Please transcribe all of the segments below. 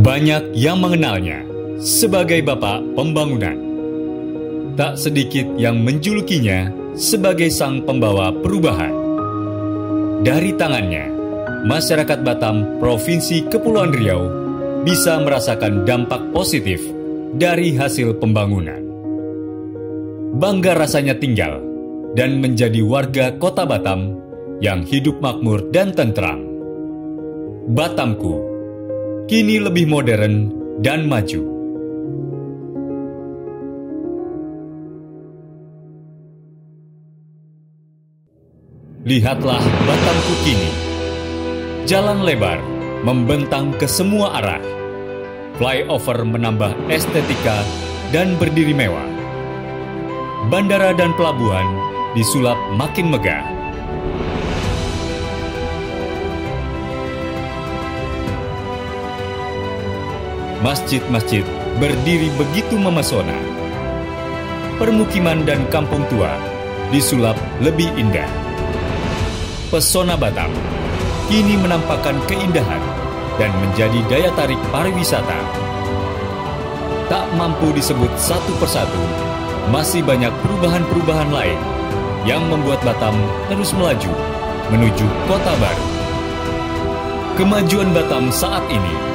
Banyak yang mengenalnya sebagai Bapak Pembangunan. Tak sedikit yang menjulukinya sebagai sang pembawa perubahan. Dari tangannya, masyarakat Batam, Provinsi Kepulauan Riau bisa merasakan dampak positif dari hasil pembangunan. Bangga rasanya tinggal dan menjadi warga kota Batam yang hidup makmur dan tentram. Batamku kini lebih modern dan maju. Lihatlah Batamku kini. Jalan lebar membentang ke semua arah. Flyover menambah estetika dan berdiri mewah. Bandara dan pelabuhan disulap makin megah. Masjid-masjid berdiri begitu memesona. Permukiman dan kampung tua disulap lebih indah. Pesona Batam kini menampakkan keindahan dan menjadi daya tarik pariwisata. Tak mampu disebut satu persatu, masih banyak perubahan-perubahan lain yang membuat Batam terus melaju menuju kota baru. Kemajuan Batam saat ini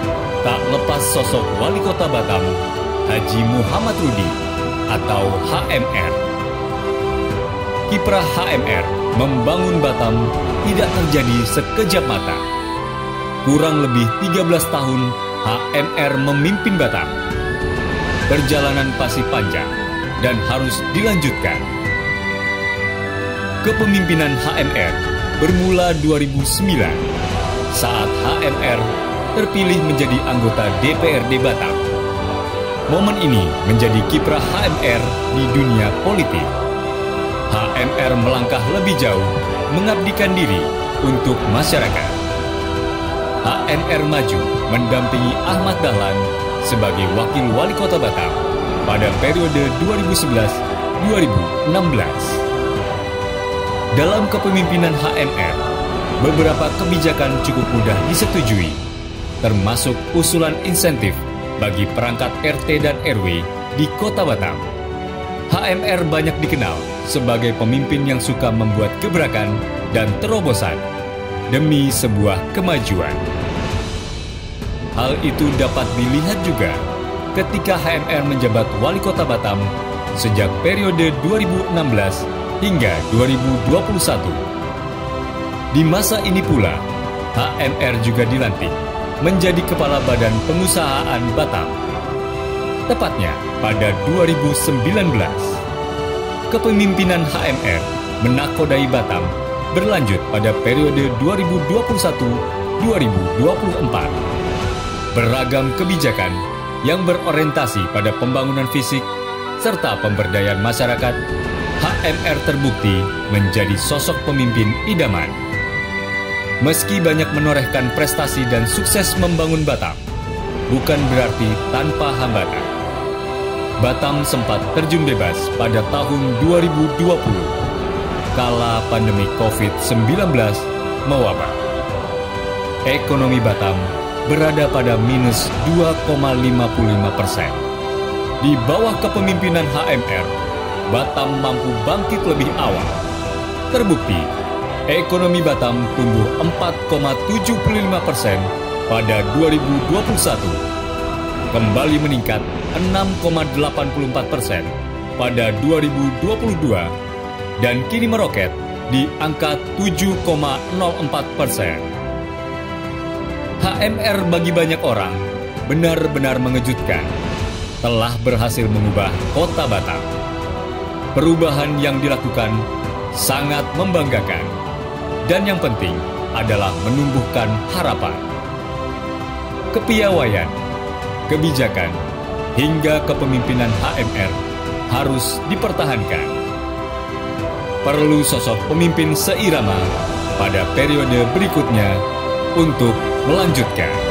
tak lepas sosok Wali Kota Batam, Haji Muhammad Rudi atau HMR. Kiprah HMR membangun Batam tidak terjadi sekejap mata. Kurang lebih 13 tahun HMR memimpin Batam. Perjalanan pasti panjang dan harus dilanjutkan. Kepemimpinan HMR bermula 2009 saat HMR terpilih menjadi anggota DPRD Batam. Momen ini menjadi kiprah HMR di dunia politik. HMR melangkah lebih jauh, mengabdikan diri untuk masyarakat. HMR maju mendampingi Ahmad Dahlan sebagai Wakil Wali Kota Batam pada periode 2011-2016. Dalam kepemimpinan HMR, beberapa kebijakan cukup mudah disetujui, termasuk usulan insentif bagi perangkat RT dan RW di Kota Batam. HMR banyak dikenal sebagai pemimpin yang suka membuat gebrakan dan terobosan demi sebuah kemajuan. Hal itu dapat dilihat juga ketika HMR menjabat Wali Kota Batam sejak periode 2016 hingga 2021. Di masa ini pula, HMR juga dilantik menjadi Kepala Badan Pengusahaan Batam. Tepatnya pada 2019. Kepemimpinan HMR menakodai Batam berlanjut pada periode 2021-2024. Beragam kebijakan yang berorientasi pada pembangunan fisik serta pemberdayaan masyarakat, HMR terbukti menjadi sosok pemimpin idaman. Meski banyak menorehkan prestasi dan sukses membangun Batam, bukan berarti tanpa hambatan. Batam sempat terjun bebas pada tahun 2020 kala pandemi COVID-19 mewabah. Ekonomi Batam berada pada minus 2,55 persen. Di bawah kepemimpinan HMR, Batam mampu bangkit lebih awal. Terbukti, ekonomi Batam tumbuh 4,75 persen pada 2021, kembali meningkat 6,84 persen pada 2022, dan kini meroket di angka 7,04 persen. HMR bagi banyak orang benar-benar mengejutkan telah berhasil mengubah kota Batam. Perubahan yang dilakukan sangat membanggakan dan yang penting adalah menumbuhkan harapan. Kepiawaian, kebijakan, hingga kepemimpinan HMR harus dipertahankan. Perlu sosok pemimpin seirama pada periode berikutnya untuk melanjutkan.